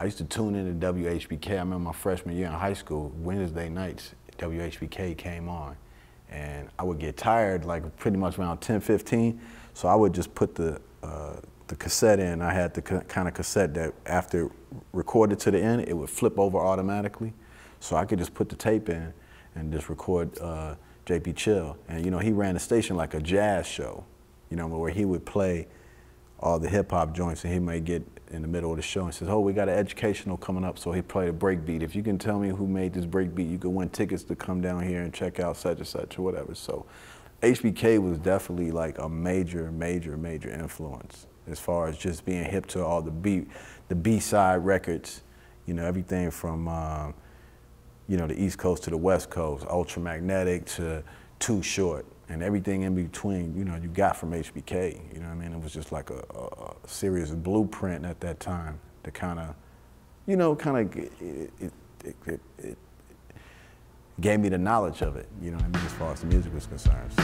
I used to tune in to WHPK. I remember my freshman year in high school, Wednesday nights, WHPK came on. And I would get tired like pretty much around 10, 15. So I would just put the, uh, the cassette in. I had the kind of cassette that after recorded to the end, it would flip over automatically. So I could just put the tape in and just record uh, JP Chill. And you know, he ran the station like a jazz show, you know, where he would play all the hip hop joints and he may get in the middle of the show and says, oh, we got an educational coming up, so he played a break beat. If you can tell me who made this break beat, you can win tickets to come down here and check out such and such or whatever. So HPK was definitely like a major, major, major influence as far as just being hip to all the B, the B-side records, you know, everything from, um, you know, the East Coast to the West Coast, Ultramagnetic to Too Short and everything in between, you know, you got from HPK. You know I mean? It was just like a, a, serious blueprint at that time to kind of, you know, kind of, it, it, it, it, gave me the knowledge of it, you know I mean, as far as the music was concerned. So.